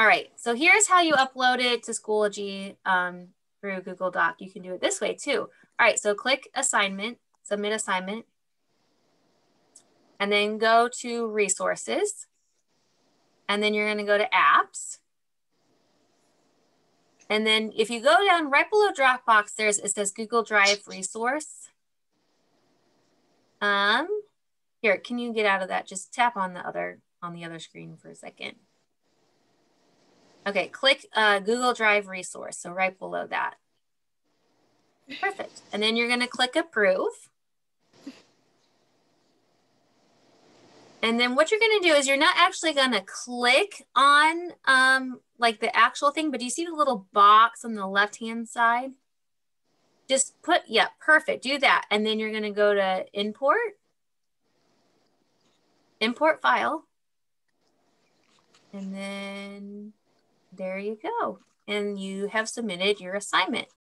All right, so here's how you upload it to Schoology um, through Google Doc. You can do it this way too. All right, so click assignment, submit assignment, and then go to resources. And then you're gonna go to apps. And then if you go down right below Dropbox, there's it says Google Drive resource. Um, here, can you get out of that? Just tap on the other on the other screen for a second. Okay, click uh, Google Drive resource. So right below that. Perfect. And then you're going to click approve. And then what you're going to do is you're not actually going to click on um, like the actual thing, but do you see the little box on the left-hand side? Just put, yeah, perfect. Do that. And then you're going to go to import, import file. And then there you go. And you have submitted your assignment.